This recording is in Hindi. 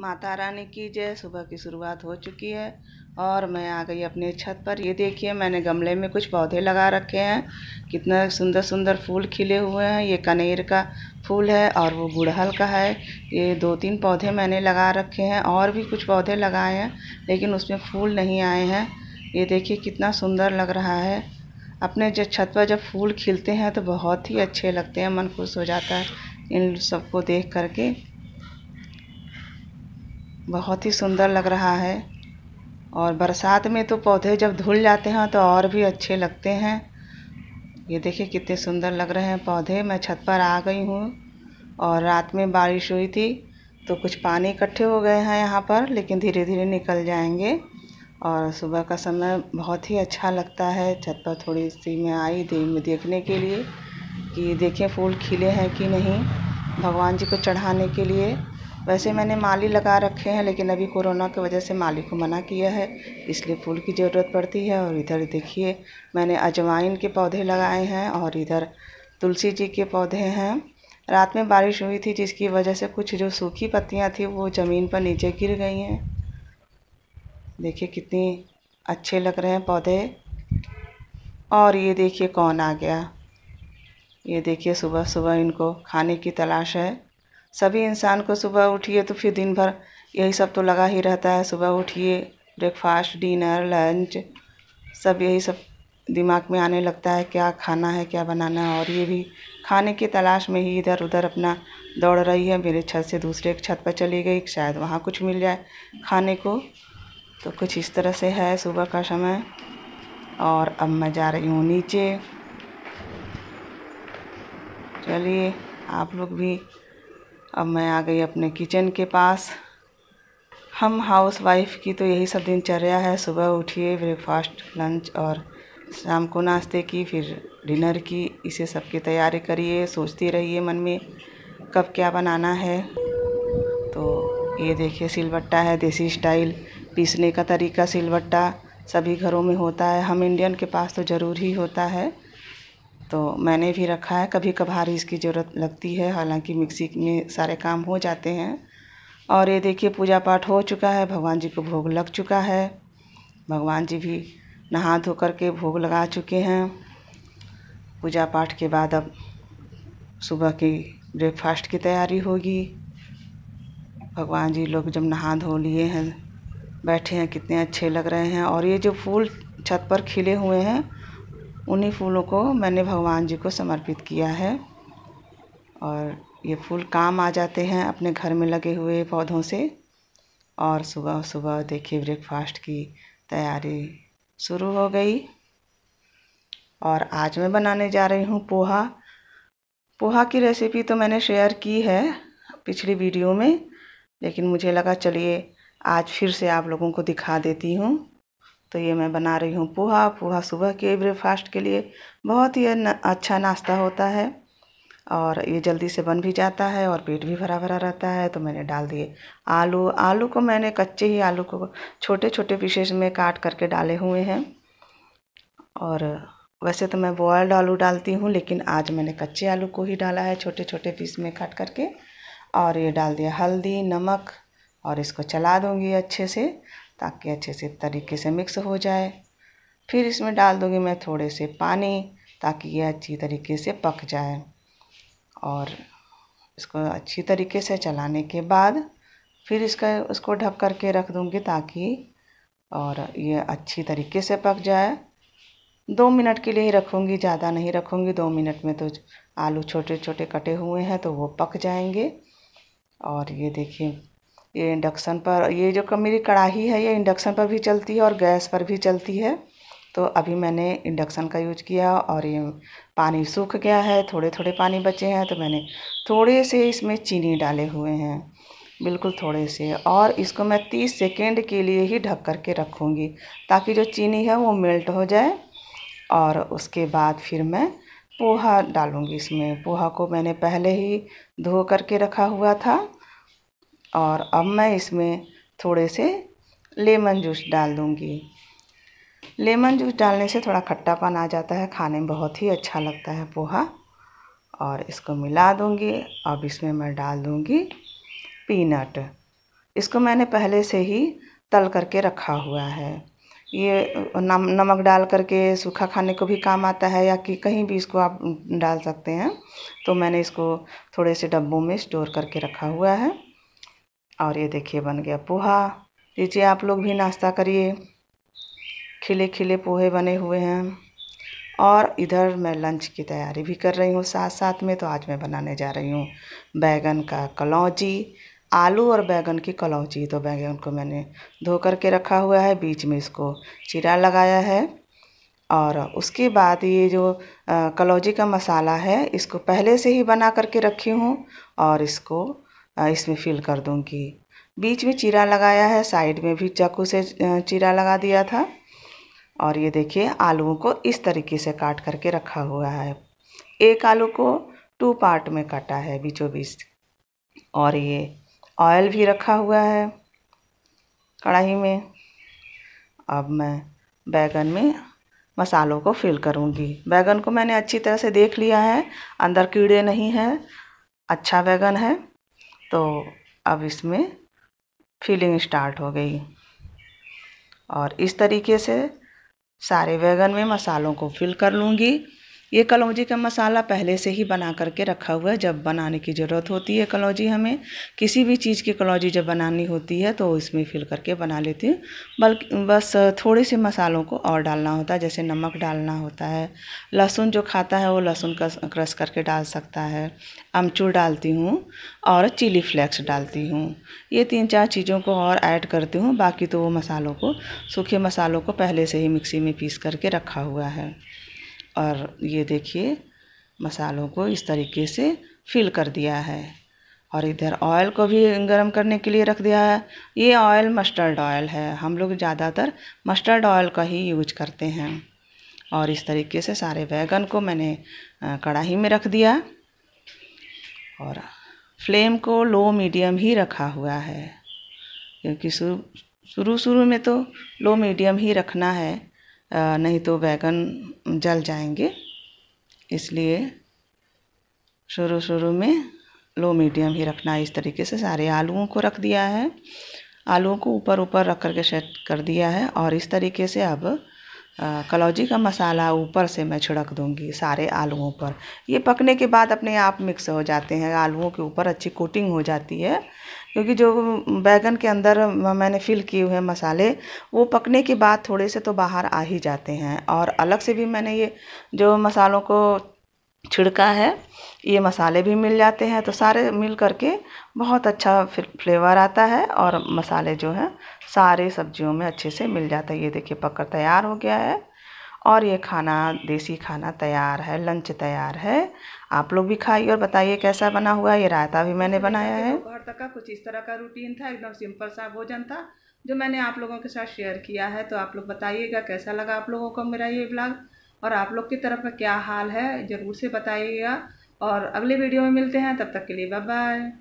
माता रानी की जय। सुबह की शुरुआत हो चुकी है और मैं आ गई अपने छत पर। ये देखिए, मैंने गमले में कुछ पौधे लगा रखे हैं। कितना सुंदर सुंदर फूल खिले हुए हैं। ये कनेर का फूल है और वो गुड़हल का है। ये दो तीन पौधे मैंने लगा रखे हैं। और भी कुछ पौधे लगाए हैं, लेकिन उसमें फूल नहीं आए हैं। ये देखिए, कितना सुंदर लग रहा है। अपने जब छत पर जब फूल खिलते हैं तो बहुत ही अच्छे लगते हैं। मन खुश हो जाता है इन सबको देख करके। बहुत ही सुंदर लग रहा है। और बरसात में तो पौधे जब धुल जाते हैं तो और भी अच्छे लगते हैं। ये देखिए कितने सुंदर लग रहे हैं पौधे। मैं छत पर आ गई हूँ और रात में बारिश हुई थी तो कुछ पानी इकट्ठे हो गए हैं यहाँ पर, लेकिन धीरे धीरे निकल जाएँगे। और सुबह का समय बहुत ही अच्छा लगता है। छत पर थोड़ी सी मैं आई देखने के लिए कि देखें फूल खिले हैं कि नहीं। भगवान जी को चढ़ाने के लिए वैसे मैंने माली लगा रखे हैं, लेकिन अभी कोरोना की वजह से माली को मना किया है, इसलिए फूल की ज़रूरत पड़ती है। और इधर देखिए, मैंने अजवाइन के पौधे लगाए हैं और इधर तुलसी जी के पौधे हैं। रात में बारिश हुई थी, जिसकी वजह से कुछ जो सूखी पत्तियाँ थी, वो ज़मीन पर नीचे गिर गई हैं। देखिए कितनी अच्छे लग रहे हैं पौधे। और ये देखिए कौन आ गया। ये देखिए सुबह सुबह इनको खाने की तलाश है। सभी इंसान को सुबह उठिए तो फिर दिन भर यही सब तो लगा ही रहता है। सुबह उठिए ब्रेकफास्ट डिनर लंच सब यही सब दिमाग में आने लगता है, क्या खाना है, क्या बनाना है। और ये भी खाने की तलाश में ही इधर उधर अपना दौड़ रही है। मेरे छत से दूसरे छत पर चली गई, शायद वहाँ कुछ मिल जाए खाने को। तो कुछ इस तरह से है सुबह का समय। और अब मैं जा रही हूँ नीचे। चलिए, आप लोग भी अब मैं आ गई अपने किचन के पास। हम हाउस वाइफ की तो यही सब दिनचर्या है। सुबह उठिए ब्रेकफास्ट लंच और शाम को नाश्ते की, फिर डिनर की। इसे सब की तैयारी करिए, सोचती रहिए मन में, कब क्या बनाना है। तो ये देखिए सिलबट्टा है, देसी स्टाइल पीसने का तरीका सिलबट्टा सभी घरों में होता है। हम इंडियन के पास तो ज़रूर ही होता है। तो मैंने भी रखा है। कभी कभार इसकी ज़रूरत लगती है, हालाँकि मिक्सी में सारे काम हो जाते हैं। और ये देखिए पूजा पाठ हो चुका है, भगवान जी को भोग लग चुका है। भगवान जी भी नहा धो कर के भोग लगा चुके हैं। पूजा पाठ के बाद अब सुबह की ब्रेकफास्ट की तैयारी होगी। भगवान जी लोग जब नहा धो लिए हैं, बैठे हैं, कितने अच्छे लग रहे हैं। और ये जो फूल छत पर खिले हुए हैं उन्हीं फूलों को मैंने भगवान जी को समर्पित किया है। और ये फूल काम आ जाते हैं अपने घर में लगे हुए पौधों से। और सुबह सुबह देखिए ब्रेकफास्ट की तैयारी शुरू हो गई। और आज मैं बनाने जा रही हूँ पोहा। पोहा की रेसिपी तो मैंने शेयर की है पिछली वीडियो में, लेकिन मुझे लगा चलिए आज फिर से आप लोगों को दिखा देती हूँ। तो ये मैं बना रही हूँ पोहा पोहा सुबह के ब्रेकफास्ट के लिए। बहुत ही अच्छा नाश्ता होता है और ये जल्दी से बन भी जाता है और पेट भी भरा भरा रहता है। तो मैंने डाल दिए आलू। आलू को मैंने कच्चे ही आलू को छोटे छोटे पीसेस में काट करके डाले हुए हैं। और वैसे तो मैं बॉयल्ड आलू डालती हूँ, लेकिन आज मैंने कच्चे आलू को ही डाला है छोटे छोटे पीस में काट करके। और ये डाल दिया हल्दी, नमक और इसको चला दूँगी अच्छे से। ताकि अच्छे से तरीके से मिक्स हो जाए। फिर इसमें डाल दूँगी मैं थोड़े से पानी ताकि ये अच्छी तरीके से पक जाए। और इसको अच्छी तरीके से चलाने के बाद फिर इसका उसको ढक कर के रख दूँगी ताकि और ये अच्छी तरीके से पक जाए। दो मिनट के लिए ही रखूँगी, ज़्यादा नहीं रखूँगी। दो मिनट में तो आलू छोटे छोटे कटे हुए हैं तो वो पक जाएँगे। और ये देखिए ये इंडक्शन पर, ये जो मेरी कढ़ाई है, ये इंडक्शन पर भी चलती है और गैस पर भी चलती है। तो अभी मैंने इंडक्शन का यूज़ किया और ये पानी सूख गया है थोड़े थोड़े पानी बचे हैं तो मैंने थोड़े से इसमें चीनी डाले हुए हैं। बिल्कुल थोड़े से। और इसको मैं तीस सेकेंड के लिए ही ढक कर के रखूँगी, ताकि जो चीनी है वो मेल्ट हो जाए। और उसके बाद फिर मैं पोहा डालूँगी इसमें। पोहा को मैंने पहले ही धो करके रखा हुआ था। और अब मैं इसमें थोड़े से लेमन जूस डाल दूँगी। लेमन जूस डालने से थोड़ा खट्टापन आ जाता है, खाने में बहुत ही अच्छा लगता है पोहा। और इसको मिला दूँगी। अब इसमें मैं डाल दूँगी पीनट। इसको मैंने पहले से ही तल करके रखा हुआ है। ये नम, नमक डाल करके सूखा खाने को भी काम आता है या कि कहीं भी इसको आप डाल सकते हैं। तो मैंने इसको थोड़े से डब्बों में स्टोर करके रखा हुआ है। और ये देखिए बन गया पोहा। लीजिए आप लोग भी नाश्ता करिए। खिले खिले पोहे बने हुए हैं। और इधर मैं लंच की तैयारी भी कर रही हूँ। साथ साथ में तो आज मैं बनाने जा रही हूँ बैगन का कलौजी। आलू और बैगन की कलौजी तो बैगन को मैंने धो कर के रखा हुआ है। बीच में इसको चीरा लगाया है। और उसके बाद ये जो कलौजी का मसाला है, इसको पहले से ही बना करके रखी हूँ। और इसको इसमें फिल कर दूँगी बीच में चीरा लगाया है साइड में भी चाकू से चीरा लगा दिया था। और ये देखिए, आलूओं को इस तरीके से काट करके रखा हुआ है। एक आलू को टू पार्ट में काटा है, बीचों बीच। और ये ऑयल भी रखा हुआ है कढ़ाई में। अब मैं बैगन में मसालों को फिल करूँगी। बैगन को मैंने अच्छी तरह से देख लिया है, अंदर कीड़े नहीं हैं अच्छा बैगन है। तो अब इसमें फिलिंग स्टार्ट हो गई। और इस तरीके से सारे वैगन में मसालों को फिल कर लूँगी। ये कलौजी का मसाला पहले से ही बना करके रखा हुआ है। जब बनाने की ज़रूरत होती है कलौजी हमें, किसी भी चीज़ की कलौजी जब बनानी होती है तो इसमें फिल करके बना लेती हूँ। बल्कि, बस थोड़े से मसालों को और डालना होता है, जैसे नमक डालना होता है। लहसुन जो खाता है, वो लहसुन क्रश करके डाल सकता है। अमचूर डालती हूँ और चिली फ्लेक्स डालती हूँ। ये तीन चार चीज़ों को और ऐड करती हूँ। बाकी तो वो मसालों को, सूखे मसालों को पहले से ही मिक्सी में पीस करके रखा हुआ है। और ये देखिए, मसालों को इस तरीके से फिल कर दिया है। और इधर ऑयल को भी गर्म करने के लिए रख दिया है। ये ऑयल मस्टर्ड ऑयल है। हम लोग ज़्यादातर मस्टर्ड ऑयल का ही यूज़ करते हैं। और इस तरीके से सारे बैगन को मैंने कढ़ाई में रख दिया। और फ्लेम को लो मीडियम ही रखा हुआ है। क्योंकि शुरू शुरू में तो लो मीडियम ही रखना है। नहीं तो बैगन जल जाएँगे। इसलिए शुरू शुरू में लो, मीडियम ही रखना है। इस तरीके से सारे आलूओं को रख दिया है। आलूओं को ऊपर ऊपर रख करके सेट कर दिया है। और इस तरीके से अब कलौजी का मसाला ऊपर से मैं छिड़क दूँगी सारे आलूओं पर। ये पकने के बाद अपने आप मिक्स हो जाते हैं। आलूओं के ऊपर अच्छी कोटिंग हो जाती है। क्योंकि जो बैगन के अंदर मैंने फिल किए हुए मसाले, वो पकने के बाद थोड़े से तो बाहर आ ही जाते हैं। और अलग से भी मैंने ये जो मसालों को छिड़का है, ये मसाले भी मिल जाते हैं। तो सारे मिल करके बहुत अच्छा फ्लेवर आता है और मसाले जो हैं, सारे सब्जियों में अच्छे से मिल जाता है। ये देखिए, पककर तैयार हो गया है। और ये खाना, देसी खाना तैयार है लंच तैयार है। आप लोग भी खाइए और बताइए कैसा बना हुआ है। ये रायता भी मैंने बनाया है। घर तक का कुछ इस तरह का रूटीन था, एकदम सिंपल सा भोजन था, जो मैंने आप लोगों के साथ शेयर किया है। तो आप लोग बताइएगा कैसा लगा आप लोगों को मेरा ये ब्लॉग और आप लोग की तरफ़ में क्या हाल है, ज़रूर से बताइएगा। और अगले वीडियो में मिलते हैं, तब तक के लिए बाय बाय